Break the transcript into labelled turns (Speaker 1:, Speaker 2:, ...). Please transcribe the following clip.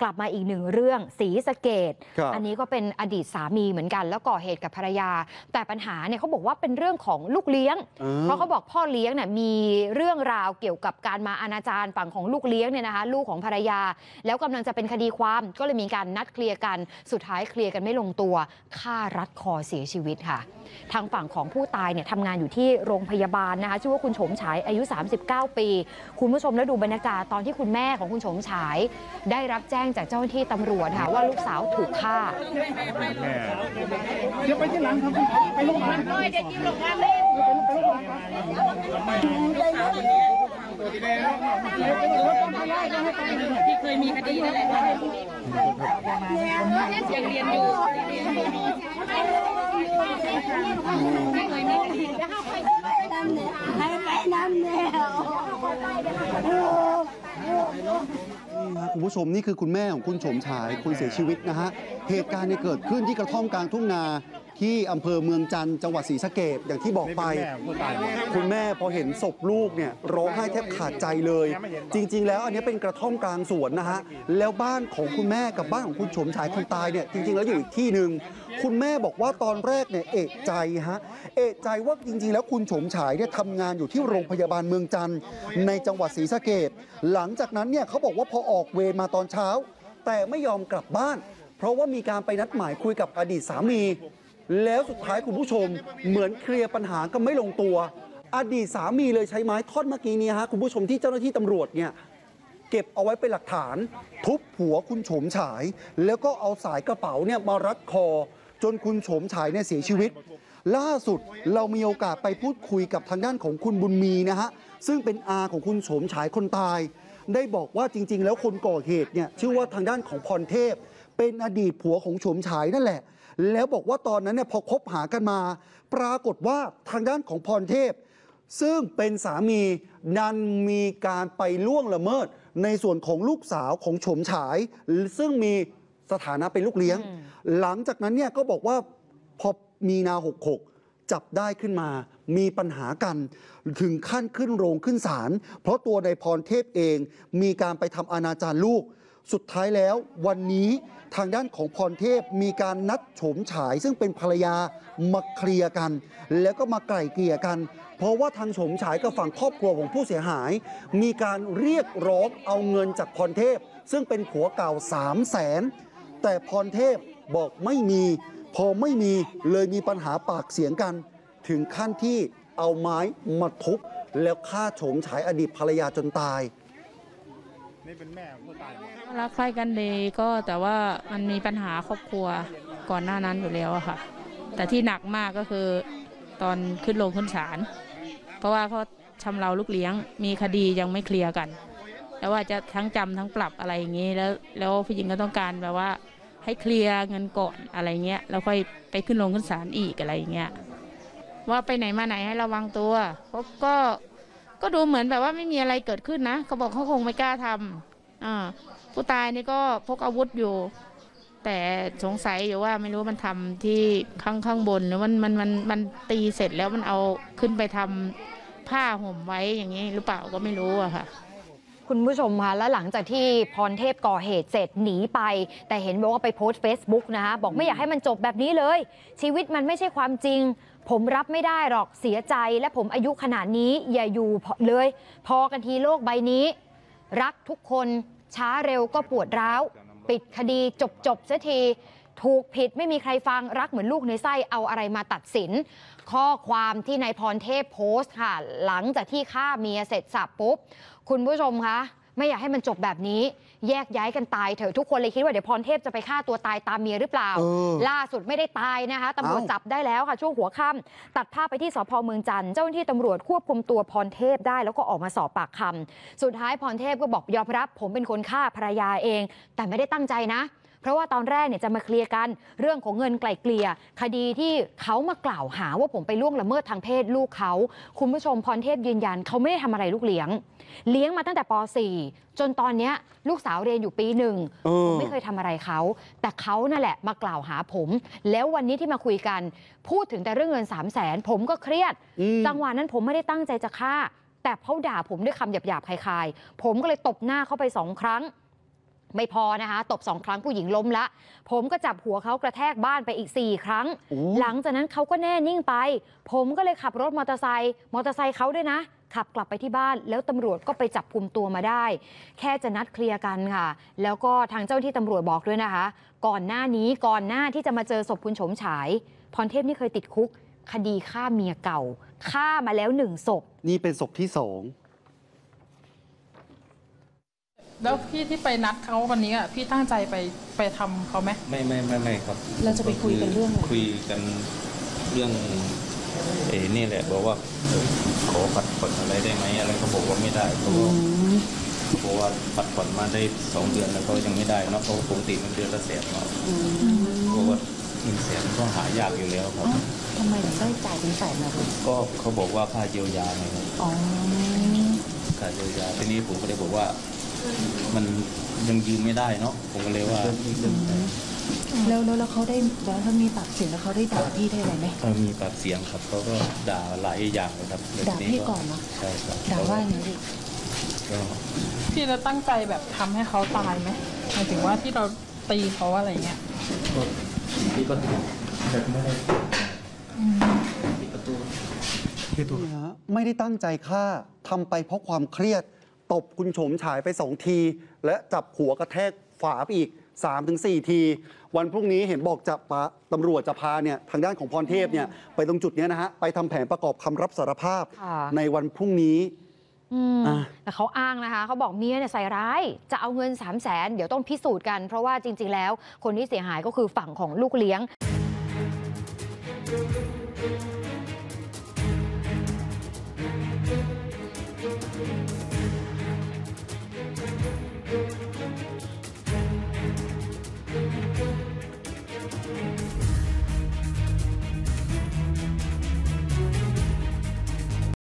Speaker 1: กลับมาอีกหนึ่งเรื่องสีสะเกต
Speaker 2: ครับ
Speaker 1: อันนี้ก็เป็นอดีตสามีเหมือนกัน แล้วก่อเหตุกับภรรยา แต่ปัญหาเนี่ยเขาบอกว่าเป็นเรื่องของลูกเลี้ยง
Speaker 2: ออ
Speaker 1: เพราะเขาบอกพ่อเลี้ยงเนี่ยมีเรื่องราวเกี่ยวกับการมาอนาจารฝั่งของลูกเลี้ยงเนี่ยนะคะลูกของภรรยา แล้วกำลังจะเป็นคดีความก็เลยมีการนัดเคลียร์กันสุดท้ายเคลียร์กันไม่ลงตัวฆ่ารัดคอเสียชีวิตค่ะ ทางฝั่งของผู้ตายเนี่ยทำงานอยู่ที่โรงพยาบาลนะคะชื่อว่าคุณโฉมฉายอายุ 39 ปี คุณผู้ชมแล้วดูบรรยากาศตอนที่คุณแม่ของคุณโฉมฉายได้รับแจ้งจากเจ้าหน้าที่ตำรวจค่ะว่าลูกสาวถูกฆ่า
Speaker 3: แม่
Speaker 4: เดี๋ยวไปที่หลังครับไปโรงพยาบาลเด็กอยู่โรงพยาบไปโรงพยาบาล
Speaker 5: ที่เคยมีคดีนั่นแหละยังเรียนอยู่ที่เคยมีคดี
Speaker 6: ให้ไปน้ำแนว
Speaker 2: นี่ฮะคุณ ผู้ชมนี่คือคุณแม่ของคุณโฉมฉายคนเสียชีวิตนะฮะเหตุการณ์เนี่ยเกิดขึ้นที่กระท่อมกลางทุ่งนา ที่อำเภอเมืองจันทร์จังหวัดศรีสะเกดอย่างที่บอก
Speaker 3: นี่
Speaker 2: ไป
Speaker 3: เป็นแม่ของผู้ตาย
Speaker 2: คุณแม่พอเห็นศพลูกเนี่ยร้องไห้แทบขาดใจเลย จริง ๆ แล้วอันนี้เป็นกระท่อมกลางสวนนะฮะแล้วบ้านของคุณแม่กับบ้านของคุณโฉมฉายคนตายเนี่ยจริง ๆ แล้วอยู่อีกที่หนึ่งคุณแม่บอกว่าตอนแรกเนี่ยเอกใจฮะเอกใจว่าจริง ๆ แล้วคุณโฉมฉายเนี่ยทำงานอยู่ที่โรงพยาบาลเมืองจันทร์ในจังหวัดศรีสะเกดหลังจากนั้นเนี่ยเขาบอกว่าพอออกเวรมาตอนเช้า แต่ไม่ยอมกลับบ้าน เพราะว่ามีการไปนัดหมายคุยกับอดีตสามี แล้วสุดท้ายคุณผู้ชมเหมือนเคลียร์ปัญหากันไม่ลงตัว อดีตสามีเลยใช้ไม้ท่อนเมื่อกี้นี้ฮะคุณผู้ชมที่เจ้าหน้าที่ตำรวจเนี่ยเก็บเอาไว้เป็นหลักฐาน ทุบหัวคุณโฉมฉาย แล้วก็เอาสายกระเป๋าเนี่ยมารัดคอ จนคุณโฉมฉายเนี่ยเสียชีวิต ล่าสุดเรามีโอกาสไปพูดคุยกับทางด้านของคุณบุญมีนะฮะซึ่งเป็นอาของคุณโฉมฉายคนตาย ได้บอกว่าจริง ๆ แล้วคนก่อเหตุเนี่ยชื่อว่าทางด้านของพรเทพ เป็นอดีตผัวของโฉมฉายนั่นแหละ แล้วบอกว่าตอนนั้นเนี่ยพอคบหากันมา ปรากฏว่าทางด้านของพรเทพ ซึ่งเป็นสามีนันมีการไปล่วงละเมิด ในส่วนของลูกสาวของโฉมฉาย ซึ่งมีสถานะเป็นลูกเลี้ยง หลังจากนั้นเนี่ยก็บอกว่าพอมีนา 66 จับได้ขึ้นมา มีปัญหากัน ถึงขั้นขึ้นโรงขึ้นศาลเพราะตัวในายพรเทพเองมีการไปทำอนาจารลูก สุดท้ายแล้ววันนี้ทางด้านของพรเทพมีการนัดโฉมฉาย ซึ่งเป็นภรรยามาเคลียร์กัน แล้วก็มาไกล่เกลี่ยกัน เพราะว่าทางโฉมฉายกับฝั่งครอบครัวของผู้เสียหาย มีการเรียกร้องเอาเงินจากพรเทพ ซึ่งเป็นผัวเก่า3 0 0แสนแต่พรเทพบอกไม่มี พอไม่มีเลยมีปัญหาปากเสียงกัน ถึงขั้นที่เอาไม้มาทุบแล้วฆ่าโฉมฉายอดีตภรรยาจนตาย
Speaker 3: นี่เป็นแม่ของผู้ตาย
Speaker 5: รักใคร่กันดีก็แต่ว่ามันมีปัญหาครอบครัวก่อนหน้านั้นอยู่แล้วอะค่ะ แต่ที่หนักมากก็คือตอนขึ้นโรงขึ้นศาลเพราะว่าเขาชำเราลูกเลี้ยง มีคดียังไม่เคลียร์กัน แล้วว่าจะทั้งจำทั้งปรับอะไรอย่างนี้แล้วแล้วผู้หญิงก็ต้องการแบบว่าให้เคลียร์เงินก่อนอะไรเงี้ยแล้วค่อยไปขึ้นโรงขึ้นศาลอีกอะไรอย่างเงี้ยว่าไปไหนมาไหนให้ระวังตัวเขาะก็ ก็ดูเหมือนแบบว่าไม่มีอะไรเกิดขึ้นนะเขาบอกเขาคงไม่กล้าทำอ่าผู้ตายนี่ก็พกอาวุธอยู่ แต่สงสัยอยู่ว่าไม่รู้มันทำที่ข้างข้างบนหรือมันมันมันมันตีเสร็จแล้วมันเอาขึ้นไปทำผ้าห่มไว้อย่างนี้หรือเปล่าก็ไม่รู้อะค่ะ
Speaker 1: คุณผู้ชมคะและหลังจากที่พรเทพก่อเหตุเสร็จหนีไป แต่เห็นบอกว่าไปโพสต์ Facebook นะคะบอกไม่อยากให้มันจบแบบนี้เลย ชีวิตมันไม่ใช่ความจริง ผมรับไม่ได้หรอกเสียใจ และผมอายุขนาดนี้อย่าอยู่เลย พอกันทีโลกใบนี้ รักทุกคนช้าเร็วก็ปวดร้าว ปิดคดีจบจบเสียที ถูกผิดไม่มีใครฟังรักเหมือนลูกในไส้เอาอะไรมาตัดสิน ข้อความที่นายพรเทพโพสต์ค่ะ หลังจากที่ฆ่าเมียเสร็จสับปุ๊บ คุณผู้ชมคะไม่อยากให้มันจบแบบนี้ แยกย้ายกันตายเถอะทุกคนเลยคิดว่าเดี๋ยวพรเทพจะไปฆ่าตัวตายตามเมียหรือเปล่า
Speaker 2: เออ
Speaker 1: ล่าสุดไม่ได้ตายนะคะตำรวจ
Speaker 2: เอ้า
Speaker 1: จับได้แล้วค่ะช่วงหัวค่ำตัดภาพไปที่สพเมืองจันทร์เจ้าหน้าที่ตำรวจควบคุมตัวพรเทพได้แล้วก็ออกมาสอบปากคำสุดท้ายพรเทพก็บอกยอมรับ ผมเป็นคนฆ่าภรรยาเอง แต่ไม่ได้ตั้งใจนะ เพราะว่าตอนแรกเนี่ยจะมาเคลียร์กันเรื่องของเงินไกล่เกลี่ยคดีที่เขามากล่าวหาว่าผมไปล่วงละเมิดทางเพศลูกเขา คุณผู้ชมพรเทพยืนยันเขาไม่ได้ทำอะไรลูกเลี้ยง เลี้ยงมาตั้งแต่ป .4 จนตอนเนี้ยลูกสาวเรียนอยู่ปีหนึ่ง
Speaker 2: เออ
Speaker 1: ผมไม่เคยทำอะไรเขา แต่เขานั่นแหละมากล่าวหาผม แล้ววันนี้ที่มาคุยกัน พูดถึงแต่เรื่องเงิน3 0 0แสนผมก็เครียด
Speaker 2: อืม
Speaker 1: จังหวะนั้นผมไม่ได้ตั้งใจจะฆ่า แต่เขาด่าผมด้วยคำหยาบๆคลายๆ ผมก็เลยตบหน้าเขาไปสองครั้ง ไม่พอนะคะ ตบสองครั้งผู้หญิงล้มละ ผมก็จับหัวเขากระแทกบ้านไปอีก 4 ครั้ง
Speaker 2: โอ้
Speaker 1: หลังจากนั้นเขาก็แน่นิ่งไป ผมก็เลยขับรถมอเตอร์ไซค์มอเตอร์ไซค์เขาด้วยนะ ขับกลับไปที่บ้าน แล้วตำรวจก็ไปจับกลุ่มตัวมาได้ แค่จะนัดเคลียร์กันค่ะ แล้วก็ทางเจ้าหน้าที่ตำรวจบอกด้วยนะคะ ก่อนหน้านี้ก่อนหน้าที่จะมาเจอศพคุณโฉมฉาย พรเทพนี่เคยติดคุก คดีฆ่าเมียเก่าฆ่ามาแล้วหนึ่งศพ
Speaker 2: นี่เป็นศพที่สอง
Speaker 7: แล้วพี่ที่ไปนัดเขาวันนี้อะพี่ตั้งใจไปไปทำเขาไหม
Speaker 8: ไม่ไม่ไม่ไม่ครับ
Speaker 9: เราจะไปคุยกันเรื่องอะไร
Speaker 8: คุยกันเรื่องเออนี่แหละบอกว่าเออขอปัดผ่อนอะไรได้ไหมอะไรเขาบอกว่าไม่ได้เขาบอกเขาบอกว่าปัดผ่อนมาได้สองเดือนแล้วก็ยังไม่ได้เนอะเพราะปกติมันเดือนละแสนเนาะเพราะว่าหนึ่งแสนก็หายากอยู่แล้วครับ
Speaker 9: ทำไมถึงได้จ่ายเป็นแสนนะลูก
Speaker 8: ก็เขาบอกว่าค่าเยียวยาไงครับ
Speaker 9: อ๋อ
Speaker 8: ค่าเยียวยาทีนี้ผมก็เลยบอกว่า มันยังยืมไม่ได้เนาะผมก็เลยว่า
Speaker 9: แล้วแล้วแล้วเขาได้แล้วถ้ามีปากเสียงแล้วเขาได้ด่าพี่ได้อะไรไหม
Speaker 8: เออมีปากเสียงครับเขาก็ด่าหลายอย่างเลยครับแล้ว
Speaker 9: ด่า
Speaker 8: ที
Speaker 9: พี่ก่อนเนอะ
Speaker 8: ใช่ครับ
Speaker 9: ด่าว่าไงพี่
Speaker 8: ก็
Speaker 7: พี่จะตั้งใจแบบทำให้เขาตายไหมหมายถึงว่าที่เราตีเขาอะไรเงี้ย
Speaker 8: ที่ประตูแบบไม่ได้ปิดประตู
Speaker 2: เนี่ยฮะไม่ได้ตั้งใจฆ่าทำไปเพราะความเครียด ตบคุณโฉมฉายไปสองที และจับหัวกระแทกฝาไปอีก 3-4 ที วันพรุ่งนี้เห็นบอกจะปะตำรวจจะพาเนี่ยทางด้านของพรเทพเนี่ยไปตรงจุดเนี้ยนะฮะ ไปทำแผนประกอบคำรับสารภาพ
Speaker 1: ค่ะ
Speaker 2: ในวันพรุ่งนี้
Speaker 1: อืม
Speaker 2: อะ
Speaker 1: แต่เขาอ้างนะคะเขาบอกเมียเนี่ยใส่ร้าย จะเอาเงิน 3 0 0แสนเดี๋ยวต้องพิสูจน์กัน เพราะว่าจริง ๆ แล้ว คนที่เสียหายก็คือฝั่งของลูกเลี้ยง